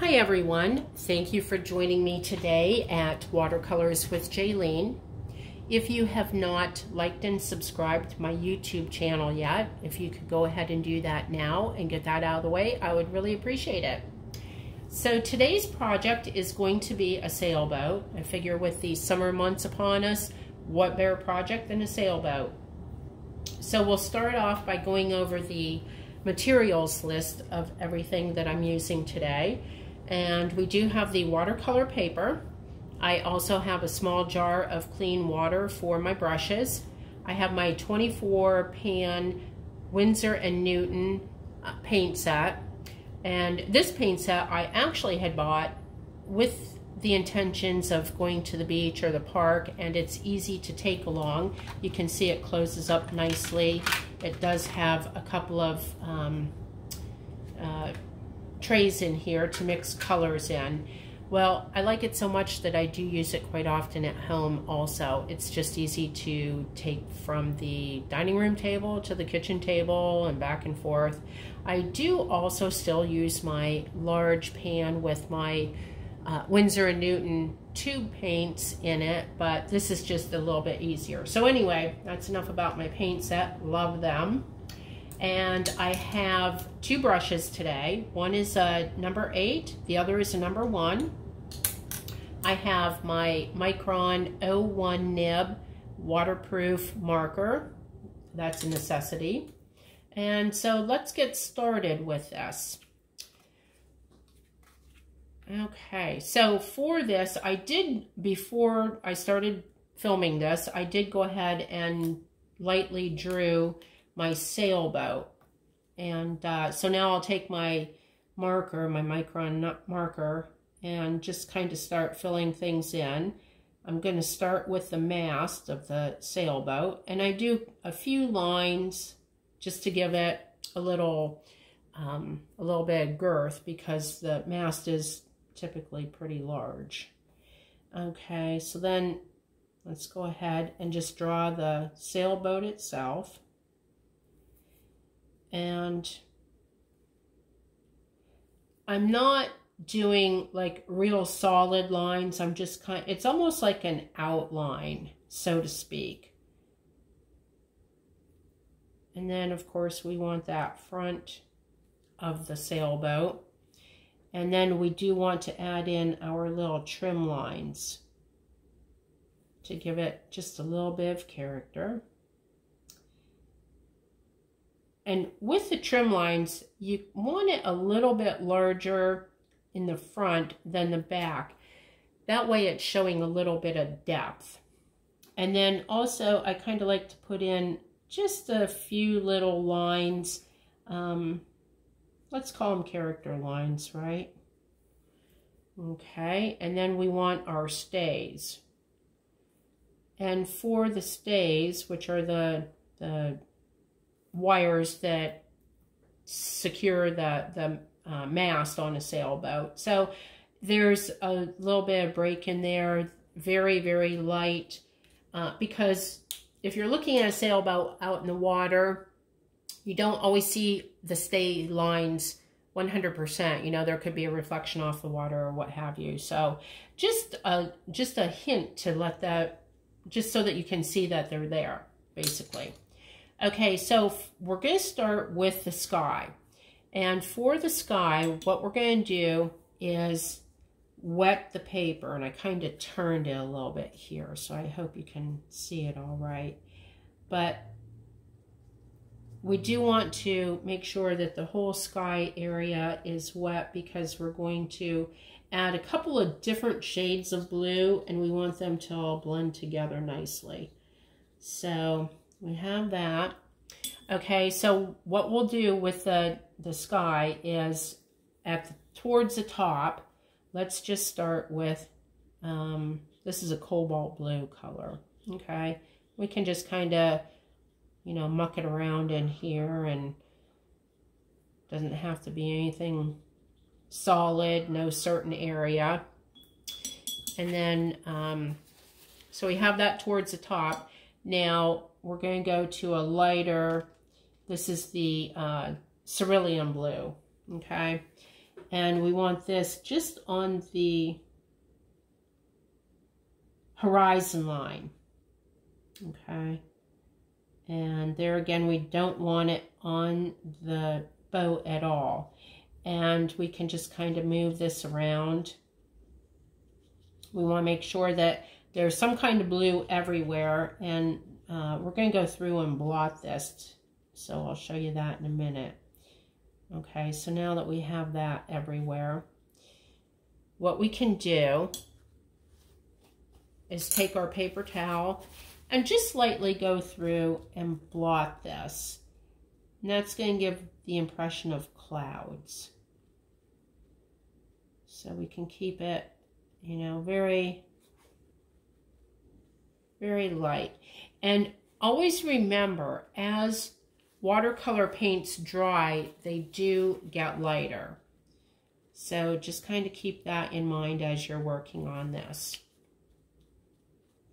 Hi everyone, thank you for joining me today at Watercolors with Jaylene. If you have not liked and subscribed to my YouTube channel yet, if you could go ahead and do that now and get that out of the way, I would really appreciate it. So today's project is going to be a sailboat. I figure with the summer months upon us, what better project than a sailboat? So we'll start off by going over the materials list of everything that I'm using today. And we do have the watercolor paper. I also have a small jar of clean water for my brushes. I have my 24 pan Winsor & Newton uh, paint set. And this paint set I actually had bought with the intentions of going to the beach or the park and it's easy to take along. You can see it closes up nicely. It does have a couple of um, trays in here to mix colors in. Well, I like it so much that I do use it quite often at home also. It's just easy to take from the dining room table to the kitchen table and back and forth. I do also still use my large pan with my uh, Winsor & Newton tube paints in it, but this is just a little bit easier. So anyway, that's enough about my paint set. Love them. And I have two brushes today. One is a number eight, the other is a number one. I have my Micron 01 nib waterproof marker. That's a necessity. And so let's get started with this. Okay, so for this, I did, before I started filming this, I did go ahead and lightly drew my sailboat. And uh, so now I'll take my marker, my micron marker, and just kind of start filling things in. I'm going to start with the mast of the sailboat, and I do a few lines just to give it a little, um, a little bit of girth because the mast is typically pretty large. Okay, so then let's go ahead and just draw the sailboat itself and I'm not doing like real solid lines. I'm just kind it's almost like an outline, so to speak. And then of course we want that front of the sailboat. And then we do want to add in our little trim lines to give it just a little bit of character. And with the trim lines, you want it a little bit larger in the front than the back. That way it's showing a little bit of depth. And then also I kind of like to put in just a few little lines. Um, let's call them character lines, right? Okay, and then we want our stays. And for the stays, which are the, the wires that secure the, the uh, mast on a sailboat. So there's a little bit of break in there, very, very light, uh, because if you're looking at a sailboat out in the water, you don't always see the stay lines 100%. You know, there could be a reflection off the water or what have you. So just a, just a hint to let that, just so that you can see that they're there, basically. Okay, so we're going to start with the sky. And for the sky, what we're going to do is wet the paper. And I kind of turned it a little bit here, so I hope you can see it all right. But we do want to make sure that the whole sky area is wet because we're going to add a couple of different shades of blue and we want them to all blend together nicely. So we have that. Okay, so what we'll do with the, the sky is at the, towards the top, let's just start with, um, this is a cobalt blue color, okay? We can just kind of, you know, muck it around in here and doesn't have to be anything solid, no certain area. And then, um, so we have that towards the top. Now, we're going to go to a lighter, this is the uh, cerulean blue, okay? and we want this just on the horizon line. Okay. And there again, we don't want it on the boat at all. And we can just kind of move this around. We want to make sure that there's some kind of blue everywhere. And uh, we're going to go through and blot this. So I'll show you that in a minute. Okay, so now that we have that everywhere, what we can do is take our paper towel and just lightly go through and blot this. And that's going to give the impression of clouds. So we can keep it, you know, very, very light. And always remember, as watercolor paints dry, they do get lighter. So just kind of keep that in mind as you're working on this.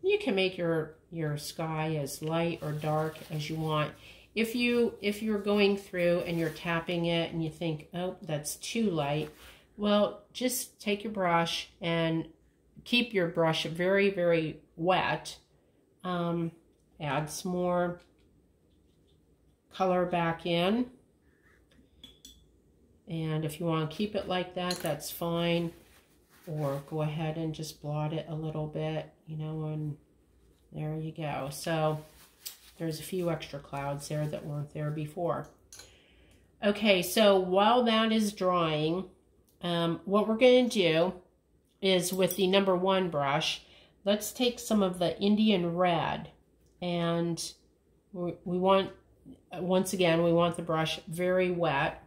You can make your, your sky as light or dark as you want. If, you, if you're going through and you're tapping it and you think, oh, that's too light, well, just take your brush and keep your brush very, very wet. Um, add some more color back in. And if you want to keep it like that, that's fine or go ahead and just blot it a little bit, you know, and there you go. So there's a few extra clouds there that weren't there before. Okay, so while that is drying, um, what we're going to do is with the number one brush, let's take some of the Indian red and we, want, once again, we want the brush very wet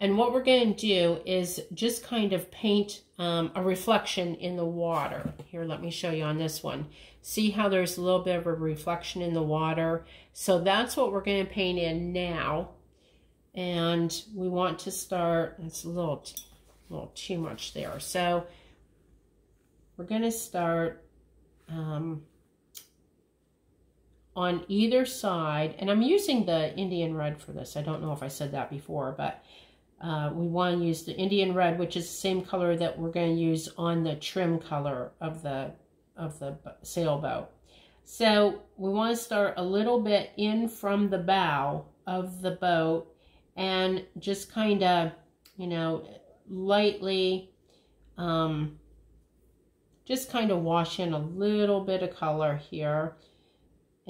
and what we're going to do is just kind of paint um, a reflection in the water. Here, let me show you on this one. See how there's a little bit of a reflection in the water? So that's what we're going to paint in now. And we want to start, it's a little, a little too much there. So we're going to start um, on either side. And I'm using the Indian red for this. I don't know if I said that before, but uh, we want to use the Indian red, which is the same color that we're going to use on the trim color of the, of the sailboat. So we want to start a little bit in from the bow of the boat and just kind of, you know, lightly, um, just kind of wash in a little bit of color here.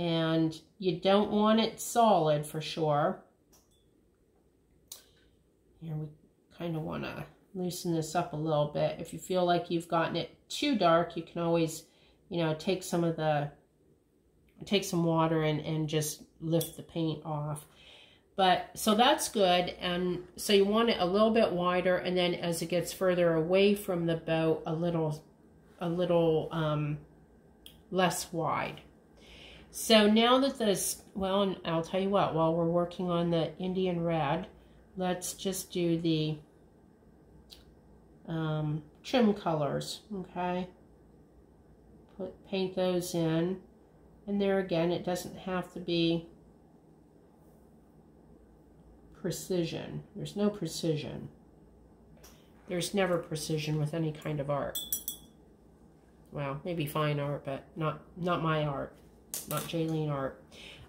And you don't want it solid for sure. Here we kind of want to loosen this up a little bit. If you feel like you've gotten it too dark, you can always, you know, take some of the, take some water and, and just lift the paint off. But, so that's good. And so you want it a little bit wider. And then as it gets further away from the boat, a little, a little um, less wide. So now that this, well, I'll tell you what, while we're working on the Indian red, let's just do the um, trim colors, okay? Put Paint those in. And there again, it doesn't have to be precision. There's no precision. There's never precision with any kind of art. Well, maybe fine art, but not not my art, not Jaylene art.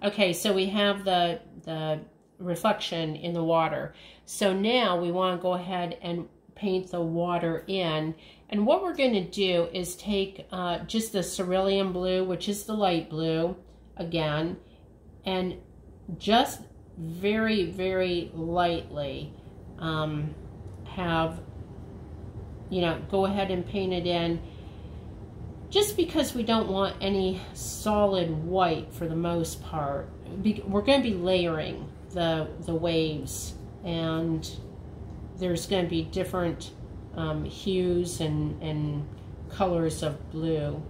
Okay, so we have the the reflection in the water. So now we want to go ahead and paint the water in. And what we're going to do is take uh, just the cerulean blue, which is the light blue, again, and just very, very lightly um, have, you know, go ahead and paint it in just because we don't want any solid white for the most part. We're going to be layering the, the waves and there's going to be different um, hues and, and colors of blue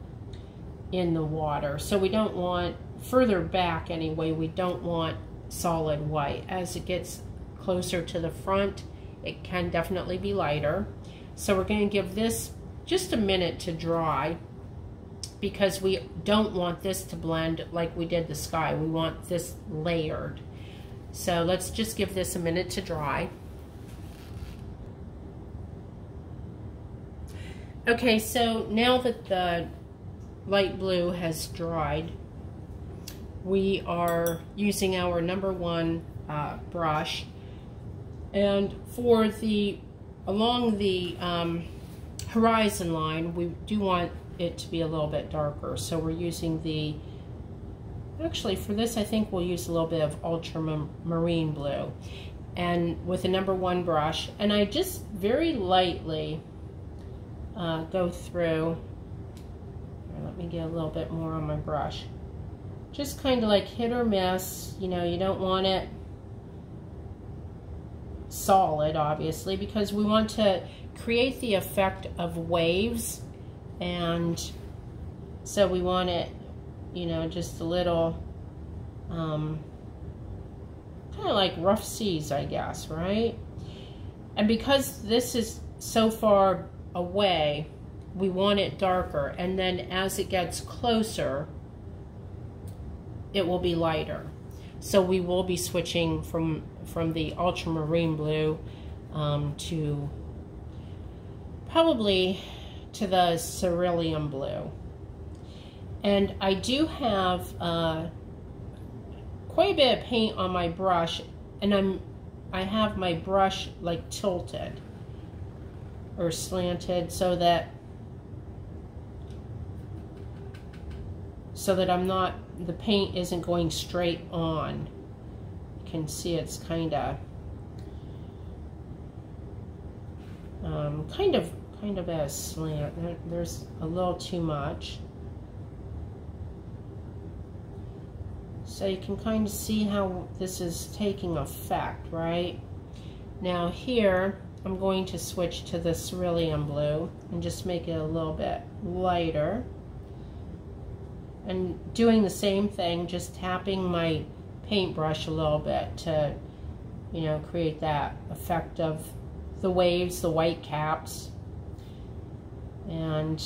in the water. So we don't want, further back anyway, we don't want solid white. As it gets closer to the front, it can definitely be lighter. So we're going to give this just a minute to dry because we don't want this to blend like we did the sky. We want this layered. So let's just give this a minute to dry. Okay, so now that the light blue has dried, we are using our number one uh, brush. And for the, along the um, horizon line, we do want it to be a little bit darker. So we're using the, actually for this I think we'll use a little bit of ultramarine blue. And with the number one brush, and I just very lightly uh, go through, let me get a little bit more on my brush. Just kind of like hit or miss, you know, you don't want it solid, obviously, because we want to create the effect of waves. And so we want it, you know, just a little, um, kind of like rough seas, I guess, right? And because this is so far away, we want it darker. And then as it gets closer, it will be lighter. So we will be switching from, from the ultramarine blue um, to probably to the cerulean blue. And I do have uh, quite a bit of paint on my brush and I'm I have my brush like tilted or slanted so that so that I'm not the paint isn't going straight on. You can see it's kind of um, kind of kind of a slant. There's a little too much. So you can kind of see how this is taking effect, right? Now here, I'm going to switch to the cerulean blue and just make it a little bit lighter and doing the same thing, just tapping my paintbrush a little bit to, you know, create that effect of the waves, the white caps, and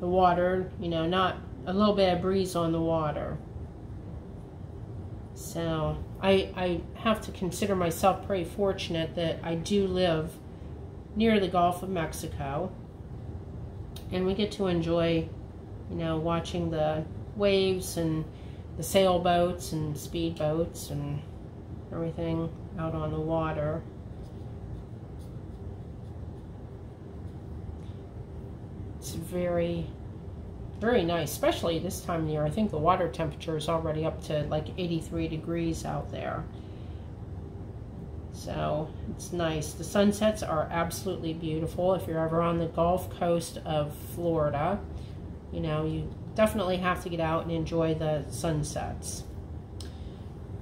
the water, you know, not a little bit of breeze on the water. So I, I have to consider myself pretty fortunate that I do live near the Gulf of Mexico and we get to enjoy you know, watching the waves and the sailboats and speedboats and everything out on the water. It's very, very nice, especially this time of year. I think the water temperature is already up to like 83 degrees out there. So it's nice. The sunsets are absolutely beautiful. If you're ever on the Gulf Coast of Florida, you know, you definitely have to get out and enjoy the sunsets.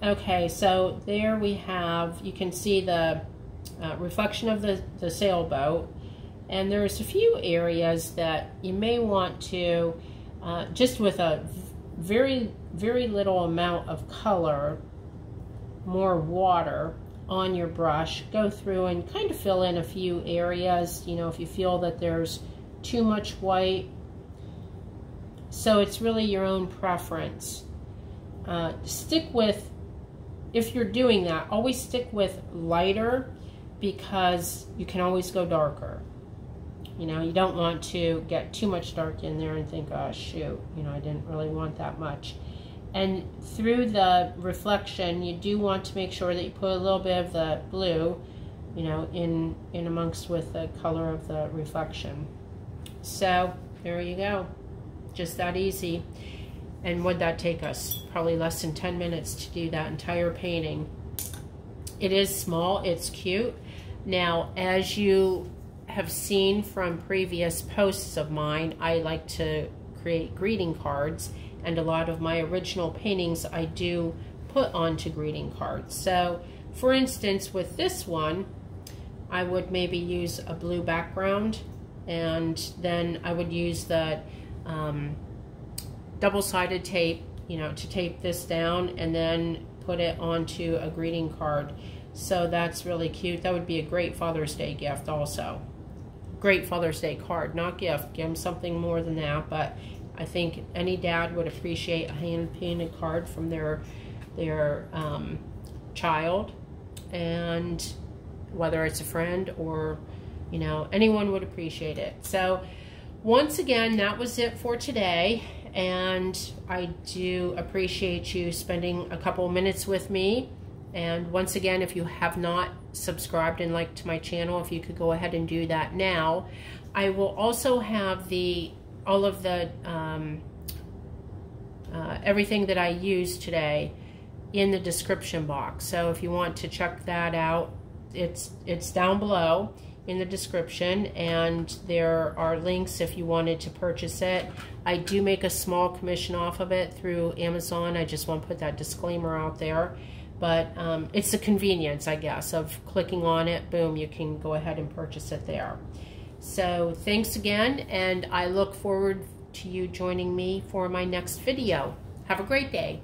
Okay, so there we have, you can see the uh, reflection of the, the sailboat. And there's a few areas that you may want to, uh, just with a very, very little amount of color, more water on your brush, go through and kind of fill in a few areas. You know, if you feel that there's too much white so it's really your own preference. Uh, stick with, if you're doing that, always stick with lighter because you can always go darker. You know, you don't want to get too much dark in there and think, oh, shoot, you know, I didn't really want that much. And through the reflection, you do want to make sure that you put a little bit of the blue, you know, in, in amongst with the color of the reflection. So, there you go just that easy. And would that take us? Probably less than 10 minutes to do that entire painting. It is small, it's cute. Now, as you have seen from previous posts of mine, I like to create greeting cards, and a lot of my original paintings I do put onto greeting cards. So, for instance, with this one, I would maybe use a blue background, and then I would use the um, double-sided tape, you know, to tape this down and then put it onto a greeting card. So that's really cute. That would be a great Father's Day gift also. Great Father's Day card, not gift. Give them something more than that, but I think any dad would appreciate a hand-painted card from their their um, child, and whether it's a friend or you know, anyone would appreciate it. So once again, that was it for today. And I do appreciate you spending a couple minutes with me. And once again, if you have not subscribed and liked to my channel, if you could go ahead and do that now. I will also have the all of the um, uh, everything that I use today in the description box. So if you want to check that out, it's it's down below in the description and there are links if you wanted to purchase it. I do make a small commission off of it through Amazon. I just want to put that disclaimer out there. But um, it's the convenience, I guess, of clicking on it. Boom, you can go ahead and purchase it there. So thanks again, and I look forward to you joining me for my next video. Have a great day.